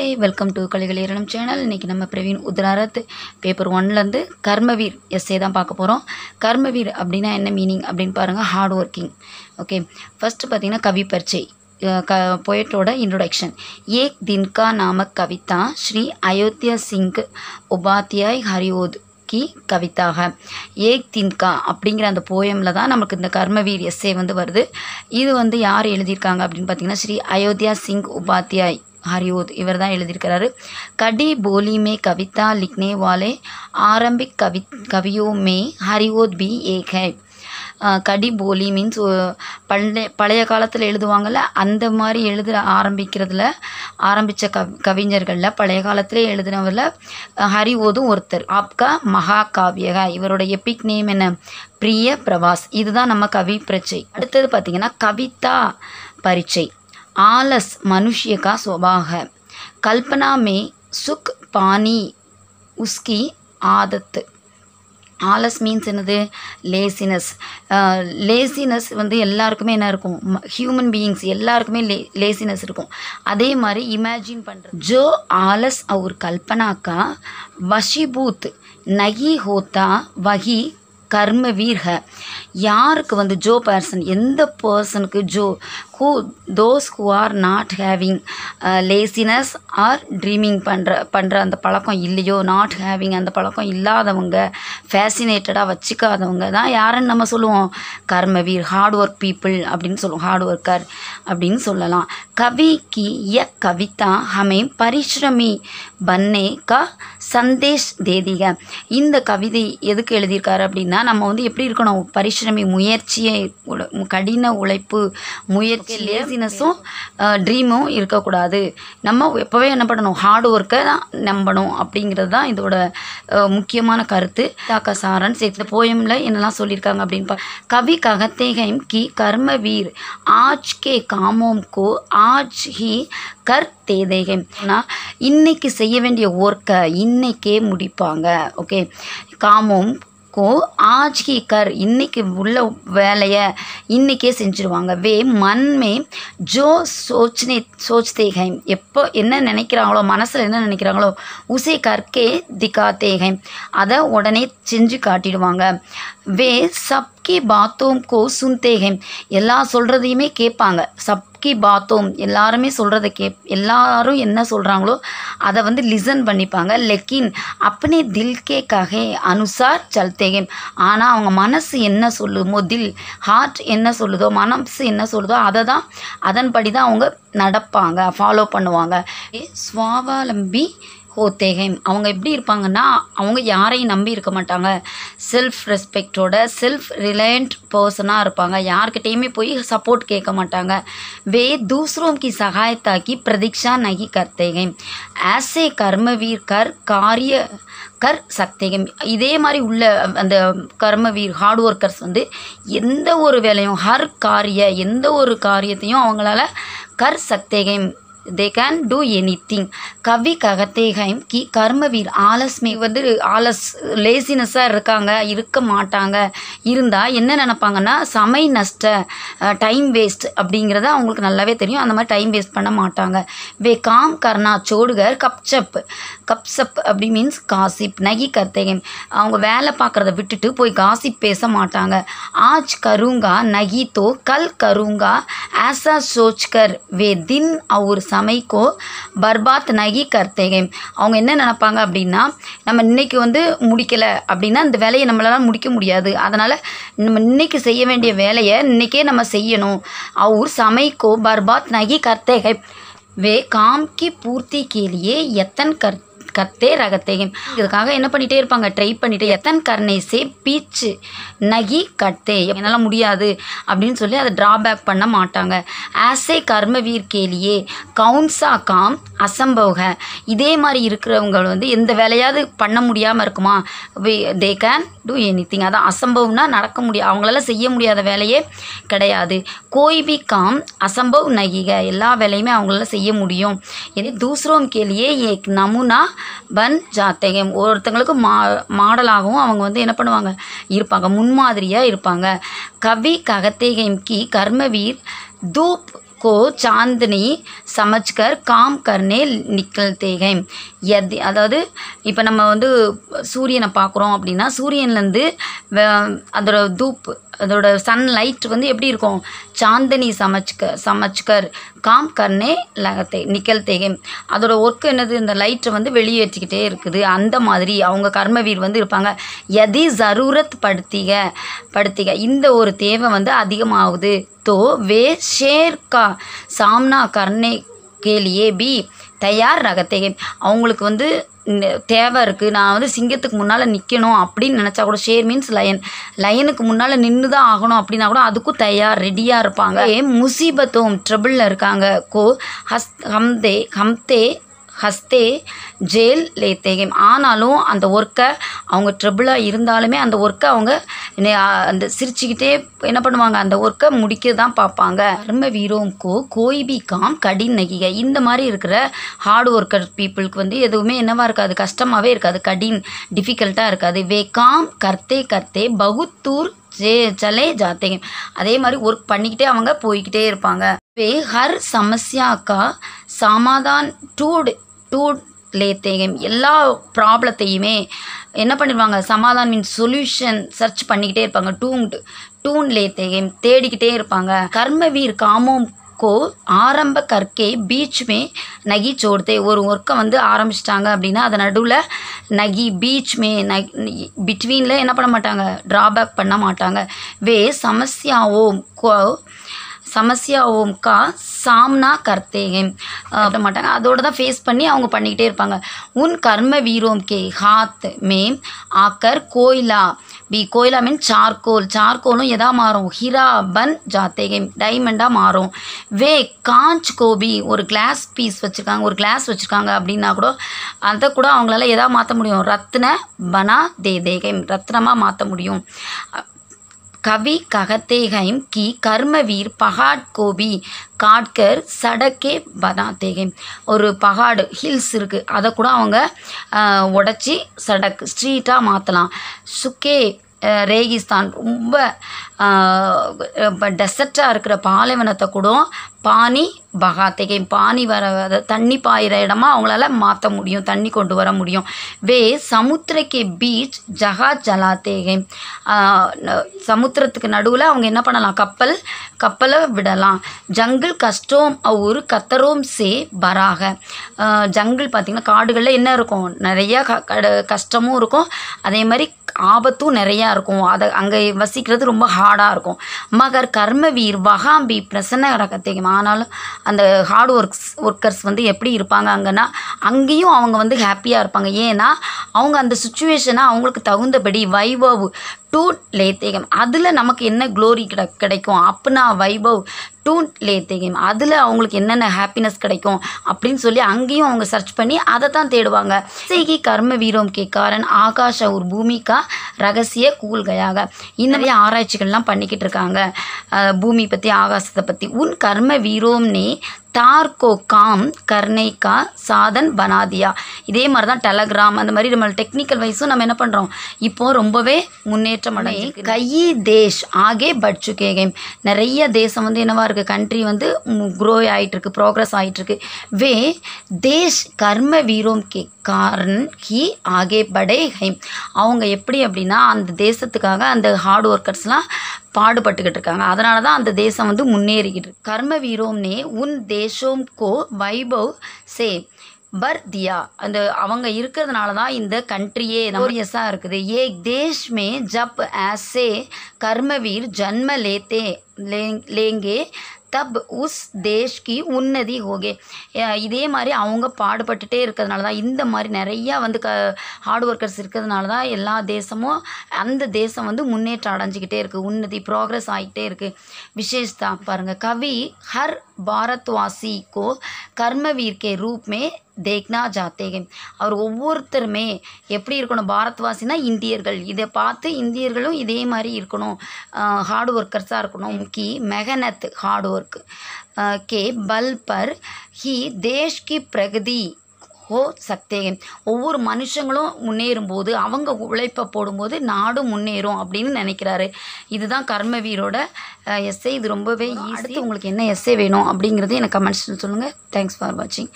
Namaste welcome to கலைகள் ஏரணம் channel இன்றைக்கி நம்ம பிரவீன் உத்ராரத் பேப்பர் ஒன்லேருந்து கர்மவீர் எஸ்ஏ தான் பார்க்க போகிறோம் கர்மவீர் அப்படின்னா என்ன மீனிங் அப்படின்னு பாருங்கள் ஹார்ட் ஒர்க்கிங் ஓகே ஃபஸ்ட்டு பார்த்தீங்கன்னா கவி பரிச்சை க பொயட்டோட இன்ட்ரொடக்ஷன் ஏக் தின்கா நாமக் கவிதா ஸ்ரீ அயோத்தியா சிங் உபாத்யாய் ஹரிவோத் கி கவிதாக. ஏக் தின்கா அப்படிங்கிற அந்த போயமில் தான் நமக்கு இந்த கர்மவீர் எஸ்ஏ வந்து வருது. இது வந்து யார் எழுதியிருக்காங்க அப்படின்னு பார்த்தீங்கன்னா ஸ்ரீ அயோத்தியா சிங் உபாத்தியாய் ஹரியோத் இவர் தான் எழுதியிருக்கிறாரு. கடி போலி மே கவிதா லிக்னேவாலே ஆரம்பிக் கவி கவியோ மே ஹரியோத் பி ஏக். கடி போலி மீன்ஸ் பழைய பழைய காலத்தில் எழுதுவாங்கள்ல அந்த மாதிரி எழுத ஆரம்பிக்கிறதுல ஆரம்பித்த கவி கவிஞர்களில் பழைய காலத்திலே எழுதினவரில் ஹரி ஓதும் ஒருத்தர். ஆப்கா மகா காவியகா இவரோட எப்பிக் நேம் என்ன? பிரிய பிரபாஸ் இதுதான் நம்ம கவி பிரச்சை அடுத்தது பார்த்திங்கன்னா கவிதா பரீட்சை. आलस मनुष्य का स्वभाव है कल्पना में सुख पानी उसकी आदत ஆலஸ் மீன்ஸ் என்னது லேசினஸ் லேசினஸ் வந்து எல்லாருக்குமே என்ன இருக்கும் ஹியூமன் பீயிங்ஸ் எல்லாருக்குமே லே லேசினஸ் இருக்கும் அதே மாதிரி இமேஜின் பண்ணுறது ஜோ ஆலஸ் और कल्पना का वशीभूत नहीं होता கர்ம வீர்க. யாருக்கு வந்து ஜோ பர்சன் எந்த பர்சனுக்கு Joe who those who are not having laziness are dreaming பண்ணுற பண்ணுற அந்த பழக்கம் இல்லையோ நாட் ஹேவிங் அந்த பழக்கம் இல்லாதவங்க ஃபேசினேட்டடாக வச்சுக்காதவங்க தான் யாருன்னு நம்ம சொல்லுவோம். கர்மவீர் ஹார்ட் ஒர்க் பீப்புள் அப்படின்னு சொல்லுவோம். ஹார்ட் ஒர்க்கர் அப்படின்னு சொல்லலாம். கவிக்கு ய கவிதா ஹமே பரிஷ்ரமி பன்னே கா சந்தேஷ் தேதிக. இந்த கவிதை எதுக்கு எழுதியிருக்காரு அப்படின்னா நம்ம வந்து எப்படி இருக்கணும்? பரிஷ்ரமி முயற்சியை கடின உழைப்பு முயற்சி லேசினஸும் ட்ரீமும் இருக்கக்கூடாது. நம்ம எப்போவே என்ன பண்ணணும்? ஹார்ட் ஒர்க்கை தான் நம்பணும் அப்படிங்கிறது தான் இதோட முக்கியமான கருத்து. தாக்கா சாரன்ஸ் இந்த போயமில் என்னெல்லாம் சொல்லியிருக்காங்க அப்படின்னு கவி ககத்தேகம் கி கர்மவீர் ஆஜ் கே காமோம் கோ ஆஜ் ஹி கர் தேதேகம். இன்னைக்கு செய்ய வேண்டிய ஒர்க்கை இன்னைக்கே முடிப்பாங்க. ஓகே காமோம் கோ ஆஜ் ஹி கர் இன்னைக்கு உள்ள வேலையை இன்னைக்கே செஞ்சுருவாங்க. வே மன் மே ஜோ சோச்னே சோச்தே ஹை எப்போ என்ன நினைக்கிறாங்களோ மனசில் என்ன நினைக்கிறாங்களோ உசே கற்கே திகாத்தே ஹை அதை உடனே செஞ்சு காட்டிடுவாங்க. வே சப்கி பாத்தோம் கோ சுன்தே ஹை எல்லா சொல்கிறதையுமே கேட்பாங்க. சப் சப்கி பாத்தோம். எல்லாருமே சொல்கிறத கேப் எல்லாரும் என்ன சொல்கிறாங்களோ அதை வந்து லிசன் பண்ணிப்பாங்க. லெக்கின் அப்பனே தில் கே ககே அனுசார் சல்தேகேம் ஆனால் அவங்க மனசு என்ன சொல்லுமோ தில் ஹார்ட் என்ன சொல்லுதோ மனசு என்ன சொல்லுதோ அதை தான் அதன்படி தான் அவங்க நடப்பாங்க ஃபாலோ பண்ணுவாங்க. ஏ, ஹோ தேஹேம் அவங்க எப்படி இருப்பாங்கன்னா அவங்க யாரையும் நம்பி இருக்க மாட்டாங்க. செல்ஃப் ரெஸ்பெக்டோட செல்ஃப் ரிலையண்ட் பர்சனாக இருப்பாங்க. யார்கிட்டேயுமே போய் சப்போர்ட் கேட்க மாட்டாங்க. வே தூசரோம் கி சகாயத்தாக்கி பிரதீக்ஷா நகி கர்த்தேகம் ஆசே கர்மவீர் கர் காரிய கர் சக்தேகம் இதே மாதிரி உள்ள அந்த கர்மவீர் ஹார்ட் ஒர்க்கர்ஸ் வந்து எந்த ஒரு வேலையும் ஹர் காரிய எந்த ஒரு காரியத்தையும் அவங்களால கர் சக்தேகம் they can do anything கவி ககத்தேகைம் கி கர்மவீர் ஆலஸ்மே வந்து ஆலஸ் லேசினஸ்ஸாக இருக்காங்க இருக்க மாட்டாங்க. இருந்தால் என்ன நினப்பாங்கன்னா சமை நஷ்ட டைம் வேஸ்ட் அப்படிங்கிறத அவங்களுக்கு நல்லாவே தெரியும். அந்த மாதிரி டைம் வேஸ்ட் பண்ண மாட்டாங்க. வே காம் கர்ணா சோடுகர் கப்சப். கப்சப் அப்படி மீன்ஸ் காசிப் நகி கர்த்தேகம் அவங்க வேலை பார்க்குறத விட்டுட்டு போய் காசிப் பேச மாட்டாங்க. ஆஜ் கருங்கா நகி தோ கல் கருங்கா ஆசா சோச்கர். வே தின் அவர் சமைக்கோ பர்பாத் நகி கர்த்தேகேம். அவங்க என்ன நினைப்பாங்க அப்படின்னா நம்ம இன்றைக்கி வந்து முடிக்கலை அப்படின்னா அந்த வேலையை நம்மளால் முடிக்க முடியாது. அதனால் நம்ம இன்றைக்கி செய்ய வேண்டிய வேலையை இன்றைக்கே நம்ம செய்யணும். அவர் சமைக்கோ பர்பாத் நகி கர்த்தேகை வே காம் கி பூர்த்தி கேலியே எத்தன் கர்த்த கத்தே ரகத்தேகம் இதுக்காக என்ன பண்ணிகிட்டே இருப்பாங்க? ட்ரை பண்ணிட்டு எத்தன் கர்ணேசே பீச்சு நகி கத்தே. என்னால் முடியாது அப்படின்னு சொல்லி அதை ட்ராபேக் பண்ண மாட்டாங்க. ஆசே கர்மவீர் கேலியே கவுன்சா காம் அசம்பவக இதே மாதிரி இருக்கிறவங்க வந்து எந்த வேலையாவது பண்ண முடியாமல் இருக்குமா? They can do anything அதான் அசம்பவம்னா நடக்க முடியாது. அவங்களால செய்ய முடியாத வேலையே கிடையாது. கோய்பி காம் அசம்பவ் நகிக. எல்லா வேலையுமே அவங்களால செய்ய முடியும். இதே தூசரோம் கேலியே ஏக் நமுனா பன் ஜாத்தகம். ஒருத்தங்களுக்கு மா மாடலாகவும் அவங்க வந்து என்ன பண்ணுவாங்க? இருப்பாங்க. முன்மாதிரியாக இருப்பாங்க. கவி ககத்தேகம் கி கர்மவீர் தூப் கோ சாந்தினி சமச்கர் காம் கர்னே நிக்கல்தே கை எத் அதாவது இப்போ நம்ம வந்து சூரியனை பார்க்குறோம் அப்படின்னா சூரியன்லேருந்து அதோட தூப்பு அதோட சன்லைட் வந்து எப்படி இருக்கும்? சாந்தனி சமச்க சமச்கர் காம் கர்னே லகத்தை நிக்கல்தேகம் அதோட ஒர்க் என்னது? இந்த லைட்டை வந்து வெளியேற்றிக்கிட்டே இருக்குது. அந்த மாதிரி அவங்க கர்மவீர் வந்து இருப்பாங்க. எதி ஜரூரத் படுத்திக படுத்திக. இந்த ஒரு தேவை வந்து அதிகமாகுது. தோ வே ஷேர்கா. சாம்னா கர்ணே கேலியே பி. தயார் ரகத்தே அவங்களுக்கு வந்து தேவை இருக்குது நான் வந்து சிங்கத்துக்கு முன்னால் நிற்கணும் அப்படின்னு நினச்சா கூட ஷேர் மீன்ஸ் லயன் லயனுக்கு முன்னால் நின்று தான் ஆகணும் அப்படின்னா கூட அதுக்கும் தயார் ரெடியாக இருப்பாங்க. முசீபத்தும் ட்ரபிளில் இருக்காங்க. கோ ஹஸ் ஹம்தே ஹம்தே ஹஸ்தே ஜெயில் லேத்தேகம். ஆனாலும் அந்த ஒர்க்கை அவங்க ட்ரபிளாக இருந்தாலுமே அந்த ஒர்க்கை அவங்க அந்த சிரிச்சுக்கிட்டே என்ன பண்ணுவாங்க? அந்த ஒர்க்கை முடிக்க தான் பார்ப்பாங்க. கர்ம வீரோம்கோ கோய்பி காம் கடின் நகிக. இந்த மாதிரி இருக்கிற ஹார்ட் ஒர்க்கர் பீப்புளுக்கு வந்து எதுவுமே என்னவாக இருக்காது. கஷ்டமாகவே இருக்காது. கடின் டிஃபிகல்ட்டாக இருக்காது. வே காம் கர்த்தே கர்த்தே பகுத்தூர் ஜே சலே ஜாத்தேங்க அதே மாதிரி ஒர்க் பண்ணிக்கிட்டே அவங்க போய்கிட்டே இருப்பாங்க. வே ஹர் சமஸ்யா சமாதான் டூட் டூட் லேத்தேகம் எல்லா ப்ராப்ளத்தையுமே என்ன பண்ணிடுவாங்க? சமாதான் மீன் சொல்யூஷன் சர்ச் பண்ணிக்கிட்டே இருப்பாங்க. டூன்ட் டூன் லேத்தேகம் தேடிக்கிட்டே இருப்பாங்க. கர்மவீர் காமோம் கோ ஆரம்ப கற்கே பீச்மே நகி சோடுதே ஒரு ஒர்க்கை வந்து ஆரம்பிச்சிட்டாங்க அப்படின்னா அது நடுவில் நகி பீச் மே நகி பிட்வீனில் என்ன பண்ண மாட்டாங்க? ட்ராபேக் பண்ண மாட்டாங்க. வே சமஸ்யாவோ கோ சமஸ்யாவும் கா சாம்னா கர்த்தேகம். பண்ண மாட்டாங்க. அதோட தான் ஃபேஸ் பண்ணி அவங்க பண்ணிக்கிட்டே இருப்பாங்க. உன் கர்ம வீரோம் கே ஹாத் மே ஆக்கர் கோயிலா. பி கோயிலா மீன் சார்கோல் சார்கோலும் எதா மாறும்? ஹிராபன் ஜாத்தேகம். டைமண்டாக மாறும். வே காஞ்ச் கோபி. ஒரு கிளாஸ் பீஸ் வச்சுருக்காங்க. ஒரு கிளாஸ் வச்சுருக்காங்க அப்படின்னா கூட அதை கூட அவங்களால எதா மாற்ற முடியும்? ரத்ன பனா தே தேகம் ரத்னமாக மாற்ற முடியும். கவி ககத்தேகைம் கி கர்மவீர் பகாட் கோபி காட்கர் சடக்கே பதாத்தேகைம் ஒரு பகாடு ஹில்ஸ் இருக்குது அதை கூட அவங்க உடச்சி சடக் ஸ்ட்ரீட்டாக மாற்றலாம் சுக்கே ரேகிஸ்தான். ரொம்ப டெசர்ட்டாக இருக்கிற பாலைவனத்தை கூட பானி பகாத்தேகை பானி வர தண்ணி பாயிற இடமா அவங்களால மாற்ற முடியும் தண்ணி கொண்டு வர முடியும். வே சமுத்திரக்கே பீச் ஜகா ஜலாத்தேகை. சமுத்திரத்துக்கு நடுவில் அவங்க என்ன பண்ணலாம்? கப்பல் கப்பலை விடலாம். ஜங்கிள் கஷ்டம் அவுர் கத்தரோம் சே பராக ஜங்கிள் பார்த்திங்கன்னா காடுகளில் என்ன இருக்கும்? நிறையா க கட- கஷ்டமும் இருக்கும். அதே மாதிரி ஆபத்தும் நிறையா இருக்கும். அதை அங்கே வசிக்கிறது ரொம்ப ஹார்டாக இருக்கும். மகர் கர்மவீர் வகாம்பி பிரசன்ன ரகத்தேகம் ஆனாலும் அந்த ஹார்ட் ஒர்க்ஸ் ஒர்க்கர்ஸ் வந்து எப்படி இருப்பாங்க அங்கன்னா அங்கேயும் அவங்க வந்து ஹாப்பியாக இருப்பாங்க. ஏன்னா அவங்க அந்த சுச்சுவேஷனை அவங்களுக்கு தகுந்தபடி வைபவ் டூட் லேத்தேகம். அதில் நமக்கு என்ன க்ளோரி கிட கிடைக்கும்? அப்பனா வைபவ் டூட் லேத்தேகம். அதில் அவங்களுக்கு என்னென்ன ஹாப்பினஸ் கிடைக்கும்? அப்படின்னு சொல்லி அங்கேயும் அவங்க சர்ச் பண்ணி அதை தான் தேடுவாங்க. செய்கி கர்ம வீரோம் கே காரன் ஆகாஷ ஒரு பூமிக்கா ரகசிய கூல்கையாக இந்த மாதிரி ஆராய்ச்சிகள்லாம் பண்ணிக்கிட்டு இருக்காங்க. பூமி பற்றி ஆகாசத்தை பற்றி உன் கர்ம வீரோம்னே தார் கோ காம் கர்னை கா சாதன் பனாதியா. இதே மாதிரி தான் டெலகிராம் அந்த மாதிரி நம்ம டெக்னிக்கல் வைஸும் நம்ம என்ன பண்ணுறோம் இப்போது ரொம்பவே முன்னேற்றம் அடையும் கையி தேஷ் ஆகே பட்சுகேகே நிறைய தேசம் வந்து என்னவா இருக்குது கண்ட்ரி வந்து க்ரோ ஆகிட்டுருக்கு ப்ரோக்ரஸ் ஆகிட்டுருக்கு வே தேஷ் கர்ம வீரோம் கே காரன் ஹி ஆகே படே ஹைம். அவங்க எப்படி அப்படின்னா அந்த தேசத்துக்காக அந்த ஹார்ட் ஒர்க்கர்ஸ்லாம் பாடுபட்டுக்கிட்டு இருக்காங்க. அதனால தான் அந்த தேசம் வந்து முன்னேறிக்கிட்டு இருக்கு. கர்ம வீரோம்னே உன் தேசோம் கோ வைபவ் சே பர் தியா. அந்த அவங்க இருக்கிறதுனால தான் இந்த கண்ட்ரியே நோரியஸாக இருக்குது. ஏ தேஷ் மே ஜப் ஆசே கர்மவீர் ஜன்ம லேத்தே லே- லேங்கே தப் உஸ் தேஷ்கி உன்னதி ஹோகே. இதே மாதிரி அவங்க பாடுபட்டுட்டே இருக்கிறதுனால தான் இந்த மாதிரி நிறையா வந்து க ஹார்ட் ஒர்க்கர்ஸ் இருக்கிறதுனால தான் எல்லா தேசமும் அந்த தேசம் வந்து முன்னேற்றம் அடைஞ்சிக்கிட்டே இருக்குது உன்னதி ப்ராக்ரஸ் ஆகிட்டே இருக்குது விசேஷதா பாருங்கள் கவி ஹர் பாரத்வாசி கோ கர்மவீர் கே ரூப் மே தேக்னா ஜாத்தேகம் அவர் ஒவ்வொருத்தருமே எப்படி இருக்கணும்? பாரத்வாசினா இந்தியர்கள். இதை பார்த்து இந்தியர்களும் இதே மாதிரி இருக்கணும். ஹார்டு ஒர்க்கர்ஸாக இருக்கணும். கி மெகனத் ஹார்ட் ஒர்க் கே பல்பர். ஹி தேஷ் கி பிரகதி ஓ சக்தேகம் ஒவ்வொரு மனுஷங்களும் முன்னேறும்போது அவங்க உழைப்பை போடும்போது நாடும் முன்னேறும் அப்படின்னு நினைக்கிறாரு. இதுதான் கர்மவீரோட எஸ்ஸே இது ரொம்பவே ஈஸி உங்களுக்கு என்ன எஸ்ஸே வேணும் அப்படிங்கிறது எனக்கு கமெண்ட்ஸ் சொல்லுங்கள் தேங்க்ஸ் ஃபார் வாட்சிங்